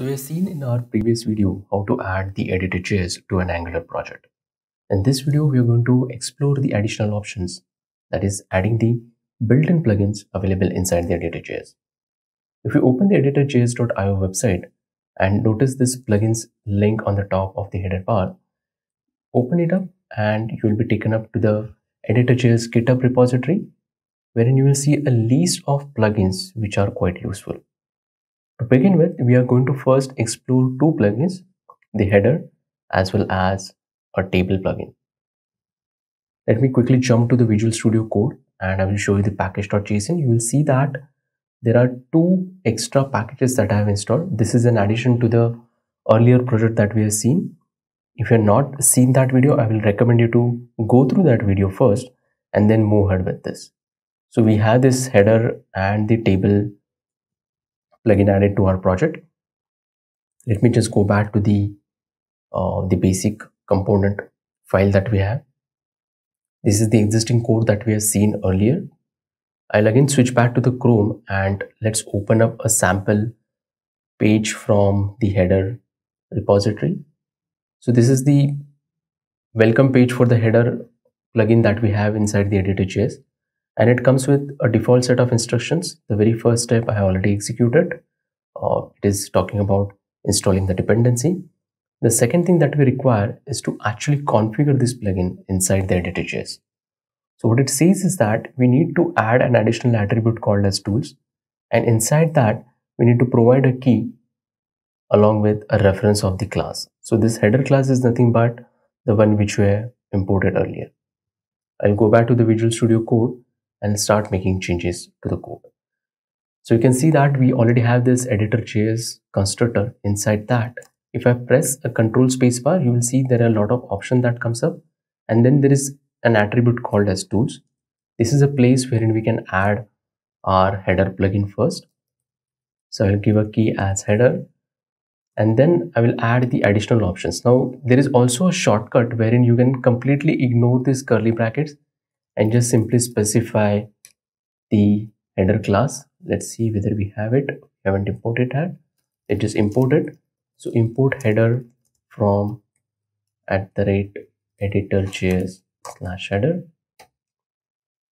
So we have seen in our previous video how to add the editor.js to an Angular project. In this video, we are going to explore the additional options, that is adding the built-in plugins available inside the editor.js. If you open the editor.js.io website and notice this plugins link on the top of the header bar, open it up and you will be taken up to the editor.js GitHub repository, wherein you will see a list of plugins which are quite useful. To begin with, we are going to first explore two plugins, the header as well as a table plugin. Let me quickly jump to the Visual Studio Code and I will show you the package.json. You will see that there are two extra packages that I have installed. This is an addition to the earlier project that we have seen. If you have not seen that video, I will recommend you to go through that video first and then move ahead with this. So we have this header and the table plugin added to our project. Let me just go back to the uh, the basic component file that we have. This is the existing code that we have seen earlier. I'll again switch back to the Chrome and let's open up a sample page from the header repository. So this is the welcome page for the header plugin that we have inside the editor.js and it comes with a default set of instructions. The very first step I have already executed. Uh, it is talking about installing the dependency. The second thing that we require is to actually configure this plugin inside the editor.js. So what it says is that we need to add an additional attribute called as tools. And inside that, we need to provide a key along with a reference of the class. So this header class is nothing but the one which we imported earlier. I'll go back to the Visual Studio Code and start making changes to the code. So you can see that we already have this editor.js constructor inside that. If I press a control spacebar, you will see there are a lot of options that comes up. And then there is an attribute called as tools. This is a place wherein we can add our header plugin first. So I'll give a key as header and then I will add the additional options. Now there is also a shortcut wherein you can completely ignore these curly brackets and just simply specify the header class. Let's see whether we have it. We haven't imported that. It is imported. So import header from at the rate editor.js slash header.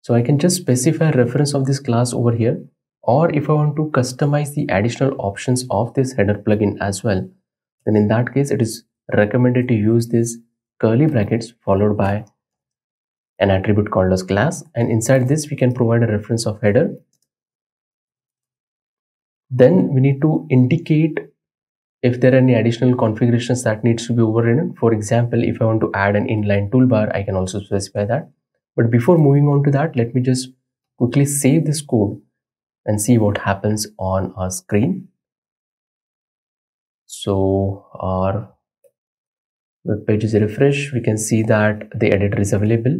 So i can just specify reference of this class over here. Or if i want to customize the additional options of this header plugin as well then in that case it is recommended to use this curly brackets followed by an attribute called as class. And inside this we can provide a reference of header. Then we need to indicate if there are any additional configurations that needs to be overridden. For example if i want to add an inline toolbar i can also specify that. But before moving on to that let me just quickly save this code and see what happens on our screen. So our web page is refreshed. We can see that the editor is available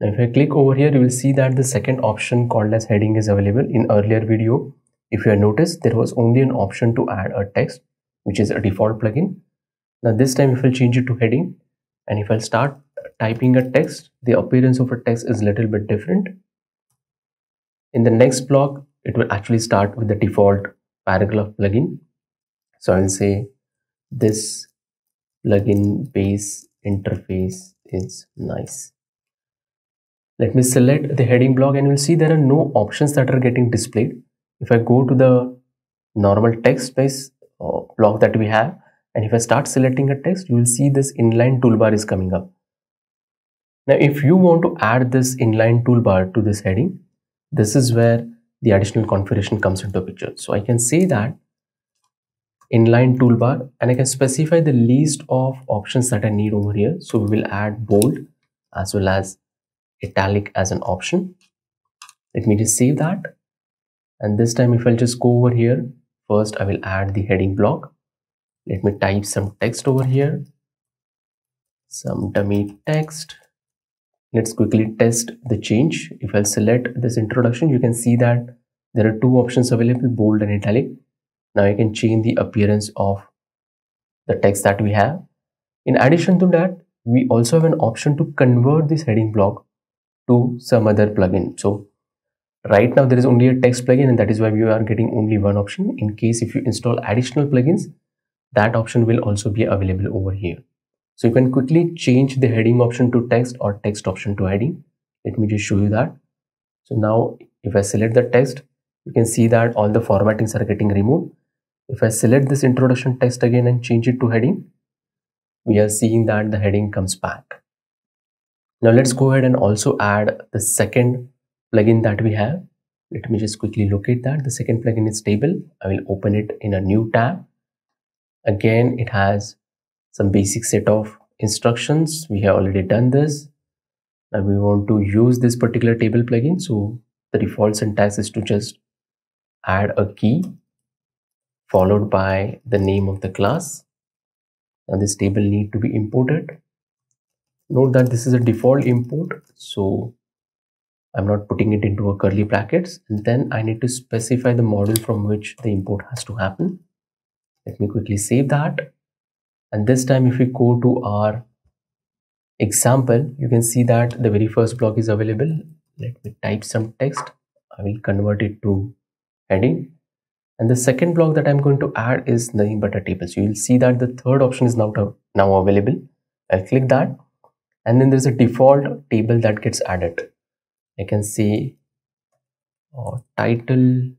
now if I click over here, you will see that the second option called as heading is available. In earlier video, if you have noticed, there was only an option to add a text, which is a default plugin. Now this time if I change it to heading, and if I start typing a text, the appearance of a text is little bit different. In the next block, it will actually start with the default paragraph plugin. So I will say this plugin base interface is nice let me select the heading block and you'll see there are no options that are getting displayed. If I go to the normal text based uh, block that we have and if I start selecting a text, you will see this inline toolbar is coming up. Now, if you want to add this inline toolbar to this heading, this is where the additional configuration comes into picture. So I can say that inline toolbar and I can specify the list of options that I need over here. So we will add bold as well as italic as an option. Let me just save that. And this time if I'll just go over here, first I will add the heading block. Let me type some text over here. Some dummy text. Let's quickly test the change. If I'll select this introduction, you can see that there are two options available, bold and italic. Now I can change the appearance of the text that we have. In addition to that, we also have an option to convert this heading block to some other plugin. So right now there is only a text plugin and that is why we are getting only one option. In case if you install additional plugins that option will also be available over here. So you can quickly change the heading option to text or text option to heading let me just show you that. So now if i select the text you can see that all the formattings are getting removed. If i select this introduction text again and change it to heading we are seeing that the heading comes back now let's go ahead and also add the second plugin that we have. Let me just quickly locate that. The second plugin is table. I will open it in a new tab. Again, it has some basic set of instructions. We have already done this. Now we want to use this particular table plugin. So the default syntax is to just add a key followed by the name of the class. Now this table need to be imported. Note that this is a default import. So I'm not putting it into a curly brackets and then I need to specify the model from which the import has to happen. Let me quickly save that. And this time if we go to our example, you can see that the very first block is available. Let me type some text. I will convert it to heading. And the second block that I'm going to add is nothing but a table. So you'll see that the third option is now, now available. I'll click that. And then there's a default table that gets added. I can see uh, title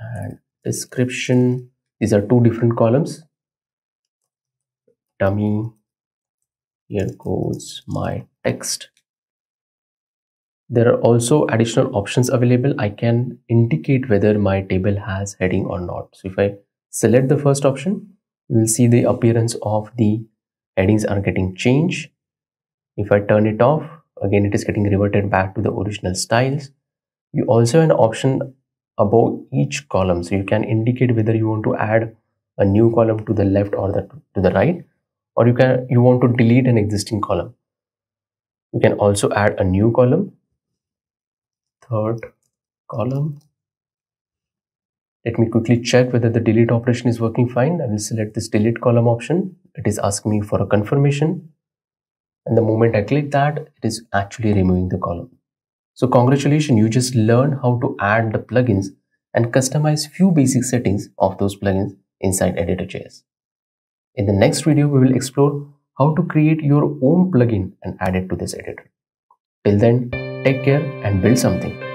and description. These are two different columns. Dummy here goes my text. There are also additional options available. I can indicate whether my table has heading or not. So if i select the first option you will see the appearance of the headings are getting changed if i turn it off again it is getting reverted back to the original styles. You also have an option above each column so you can indicate whether you want to add a new column to the left or the to the right or you can you want to delete an existing column. You can also add a new column third column. Let me quickly check whether the delete operation is working fine. I will select this delete column option. It is asking me for a confirmation and the moment I click that, it is actually removing the column. So congratulations, you just learned how to add the plugins and customize few basic settings of those plugins inside Editor.js. In the next video, we will explore how to create your own plugin and add it to this editor. Till then, take care and build something.